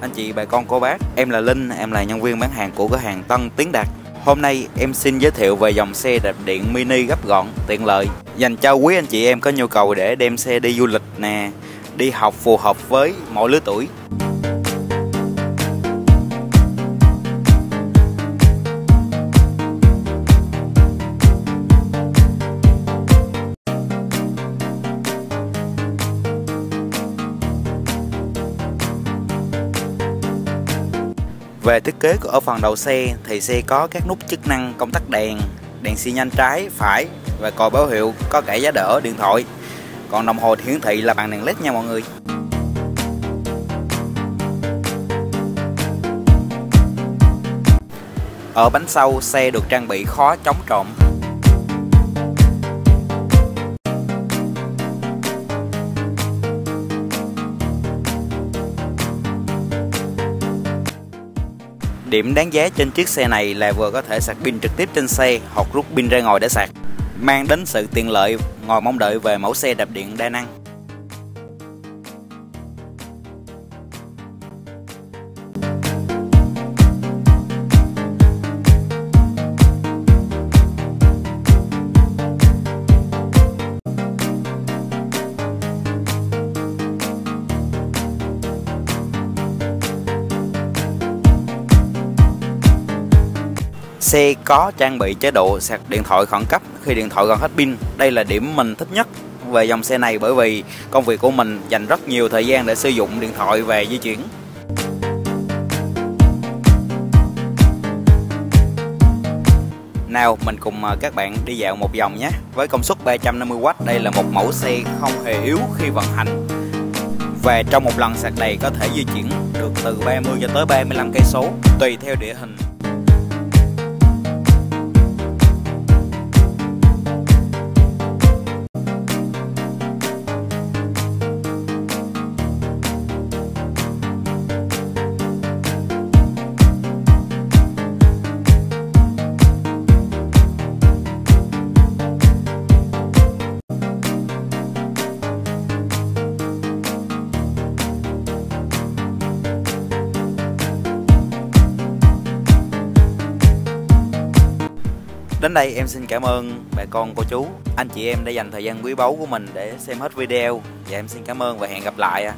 anh chị, bà con, cô bác Em là Linh, em là nhân viên bán hàng của cửa hàng Tân Tiến Đạt. Hôm nay em xin giới thiệu về dòng xe đạp điện mini gấp gọn, tiện lợi. Dành cho quý anh chị em có nhu cầu để đem xe đi du lịch nè Đi học phù hợp với mọi lứa tuổi. Về thiết kế của ở phần đầu xe thì xe có các nút chức năng công tắc đèn, đèn xi nhanh trái, phải và còi báo hiệu có cả giá đỡ điện thoại. Còn đồng hồ hiển thị là bằng đèn led nha mọi người. Ở bánh sau xe được trang bị khó chống trộm. Điểm đáng giá trên chiếc xe này là vừa có thể sạc pin trực tiếp trên xe hoặc rút pin ra ngoài để sạc, mang đến sự tiện lợi ngồi mong đợi về mẫu xe đạp điện đa năng. Xe có trang bị chế độ sạc điện thoại khẩn cấp khi điện thoại gần hết pin. Đây là điểm mình thích nhất về dòng xe này bởi vì công việc của mình dành rất nhiều thời gian để sử dụng điện thoại về di chuyển. Nào mình cùng ờ, các bạn đi dạo một vòng nhé. Với công suất 350W, đây là một mẫu xe không hề yếu khi vận hành. Và trong một lần sạc đầy có thể di chuyển được từ 30 cho tới 35 cây số tùy theo địa hình. Đến đây em xin cảm ơn bà con cô chú, anh chị em đã dành thời gian quý báu của mình để xem hết video và em xin cảm ơn và hẹn gặp lại ạ.